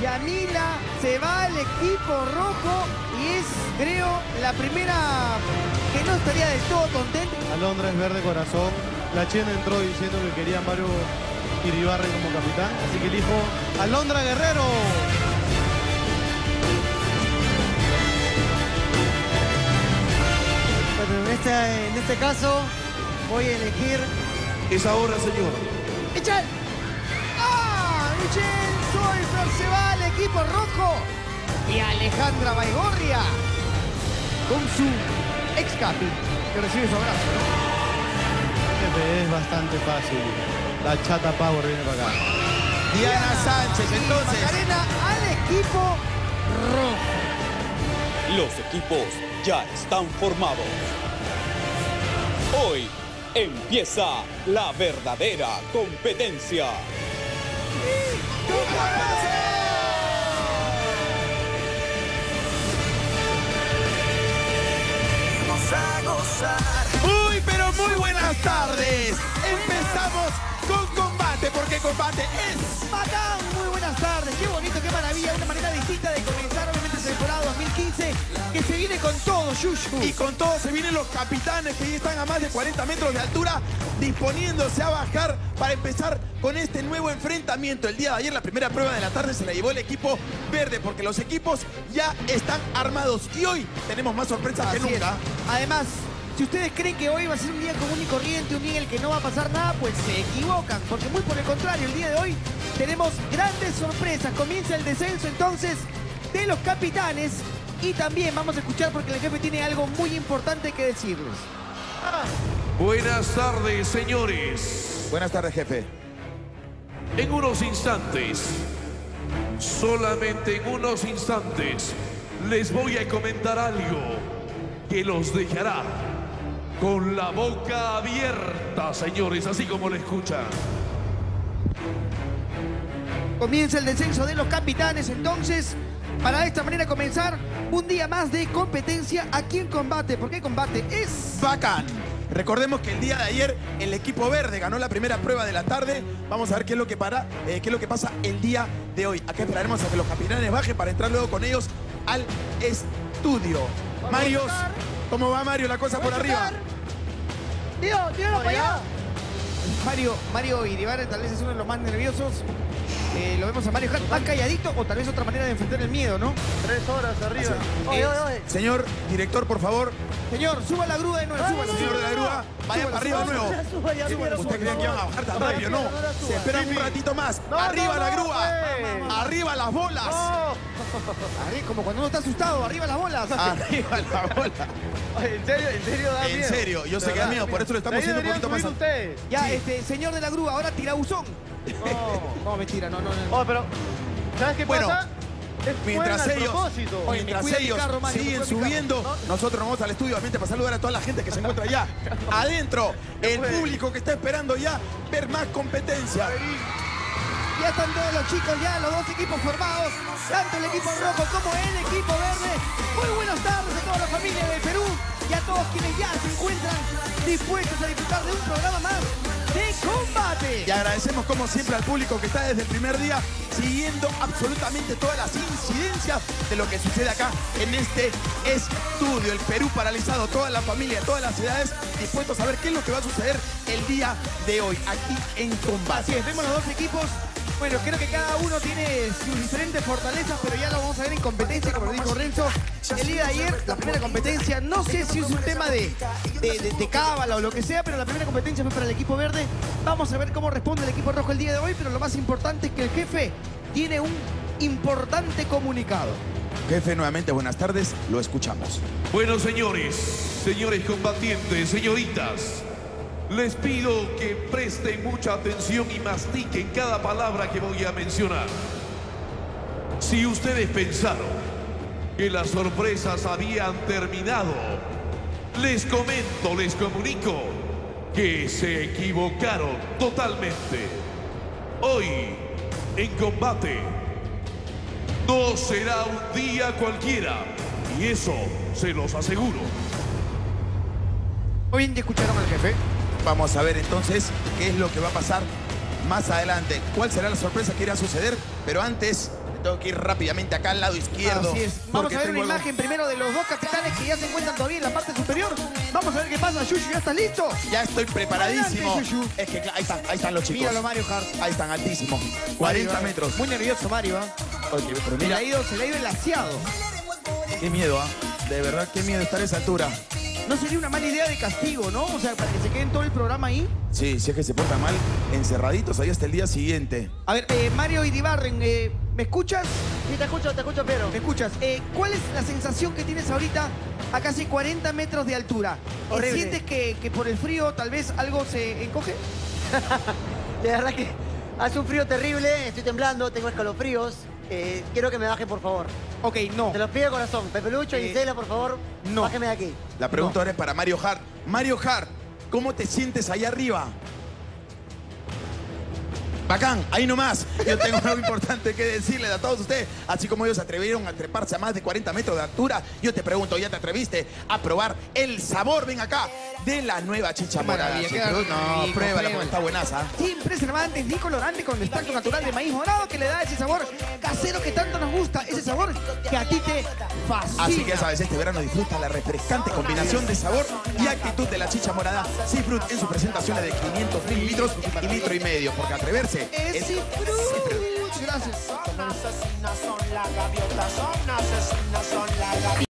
Yamila se va al equipo rojo y es, creo, la primera que no estaría del todo contenta. Alondra es verde corazón. La Chena entró diciendo que quería a Mario Iribarren como capitán. Así que elijo Alondra Guerrero. Bueno, en este, en este caso voy a elegir... Es ahora, señor. ¡Michelle! ¡Michelle Solfer se va al equipo rojo! Y Alejandra Baigorria con su ex capi que recibe su abrazo, es bastante fácil. La chata Power viene para acá. Diana Sánchez, Y entonces. Macarena al equipo rojo. Los equipos ya están formados. Hoy empieza la verdadera competencia. Muy, pero muy buenas tardes. Empezamos con combate, porque combate es... Matán, 2015 que se viene con todo, Yushu. Y con todo se vienen los capitanes que ya están a más de 40 metros de altura disponiéndose a bajar para empezar con este nuevo enfrentamiento. El día de ayer la primera prueba de la tarde se la llevó el equipo verde porque los equipos ya están armados y hoy tenemos más sorpresas que es. nunca. Además, si ustedes creen que hoy va a ser un día común y corriente, un día en el que no va a pasar nada, pues se equivocan. Porque muy por el contrario, el día de hoy tenemos grandes sorpresas. Comienza el descenso entonces de los capitanes. Y también vamos a escuchar porque el jefe tiene algo muy importante que decirles. Buenas tardes, señores. Buenas tardes, jefe. En unos instantes, solamente en unos instantes, les voy a comentar algo que los dejará con la boca abierta, señores, así como lo escuchan. Comienza el descenso de los capitanes entonces. Para de esta manera comenzar un día más de competencia aquí en combate. ¿Por qué combate? Es Bacán. Recordemos que el día de ayer el equipo verde ganó la primera prueba de la tarde. Vamos a ver qué es lo que, para, eh, qué es lo que pasa el día de hoy. Acá esperaremos a que los capitanes bajen para entrar luego con ellos al estudio. Mario, ¿cómo va Mario la cosa por arriba? Tío, tíralo para allá. Mario, Mario Iribarren tal vez es uno de los más nerviosos. Eh, lo vemos a Mario Hart más calladito o tal vez otra manera de enfrentar el miedo, ¿no? Tres horas arriba. Señor director, por favor, Señor, suba la grúa de nuevo, suba señor de la grúa, vaya para arriba de nuevo. ¿Usted creía que iban a bajar tan rápido? No, se esperan un ratito más. ¡Arriba la grúa! ¡Arriba las bolas! Arriba, como cuando uno está asustado, arriba las bolas. ¡Arriba la bola! ¿En serio? ¿En serio da En serio, yo sé que da miedo, por eso lo estamos haciendo un poquito más... ustedes. Ya, este, señor de la grúa, ahora tirabuzón. No. No, mentira, no, no, no. Oh, pero, ¿sabes qué Bueno, pasa? Es Mientras ellos. Oye, mientras ellos carro, Mario, siguen subiendo, carro. nosotros nos vamos al estudio obviamente para saludar a toda la gente que se encuentra allá. Adentro, el público que está esperando ya ver más competencia. Ya están todos los chicos, ya los dos equipos formados, tanto el equipo rojo como el equipo verde. Muy buenas tardes a toda la familia del Perú y a todos quienes ya se encuentran dispuestos a disfrutar de un programa más de combate. Y agradecemos como siempre al público que está desde el primer día siguiendo absolutamente todas las incidencias de lo que sucede acá en este estudio. El Perú paralizado, toda la familia, todas las ciudades dispuestos a ver qué es lo que va a suceder el día de hoy aquí en Así combate. es, vemos los dos equipos. Bueno, creo que cada uno tiene sus diferentes fortalezas, pero ya lo vamos a ver en competencia, como lo dijo Renzo. El día de ayer, la primera competencia, no sé si es un tema de, de, de- de cábala o lo que sea, pero la primera competencia fue para el equipo verde. Vamos a ver cómo responde el equipo rojo el día de hoy, pero lo más importante es que el jefe tiene un importante comunicado. Jefe, nuevamente buenas tardes, lo escuchamos. Bueno, señores, señores combatientes, señoritas, les pido que presten mucha atención y mastiquen cada palabra que voy a mencionar. Si ustedes pensaron que las sorpresas habían terminado, les comento, les comunico que se equivocaron totalmente. Hoy, en combate, no será un día cualquiera, y eso se los aseguro. Muy bien, ya escucharon al jefe. Vamos a ver entonces qué es lo que va a pasar más adelante. ¿Cuál será la sorpresa que irá a suceder? Pero antes, tengo que ir rápidamente acá al lado izquierdo. Así es. Vamos a ver una algo- imagen primero de los dos capitanes que ya se encuentran todavía en la parte superior. Vamos a ver qué pasa, Yuyu, ¿ya estás listo? Ya estoy preparadísimo. Adelante. Es que ahí están, ahí están los chicos. Míralo, Mario Hart. Ahí están, altísimo. 40 Mario, metros. Muy nervioso, Mario. ¿ah? Oye, pero Se le mira, ha ido, se le ha ido el laseado. qué miedo, ¿ah? De verdad, qué miedo estar a esa altura. No sería una mala idea de castigo, ¿no? O sea, para que se queden todo el programa ahí. Sí, si es que se porta mal, encerraditos ahí hasta el día siguiente. A ver, eh, Mario Idibarren, eh, ¿me escuchas? Sí, te escucho, te escucho, Pedro. ¿Me escuchas? Eh, ¿Cuál es la sensación que tienes ahorita a casi 40 metros de altura? Horrible. ¿Sientes que, que por el frío tal vez algo se encoge? De verdad que hace un frío terrible, estoy temblando, tengo escalofríos. Eh, quiero que me bajen, por favor. Ok, no. Te lo pido de corazón. Pepe Lucho, Eh, Gisela, por favor, no. bájeme de aquí. La pregunta ahora es para Mario Hart. Mario Hart, ¿cómo te sientes allá arriba? Bacán, ahí nomás. Yo tengo algo importante que decirles a todos ustedes. Así como ellos atrevieron a treparse a más de 40 metros de altura, yo te pregunto, ¿ya te atreviste a probar el sabor, ven acá, de la nueva chicha morada? no, pruébala porque está buenaza. Sin preservantes ni colorantes con extracto natural de maíz morado que le da ese sabor casero que tanto nos gusta, ese sabor que a ti te fascina. Así que ya sabes, este verano disfruta la refrescante combinación de sabor y actitud de la chicha morada Seafruit en sus presentaciones de 500 mililitros y litro y medio, porque atreverse Es es Cifruit. Gracias. Son asesinas, son las gaviotas, son asesinas, son las gaviotas.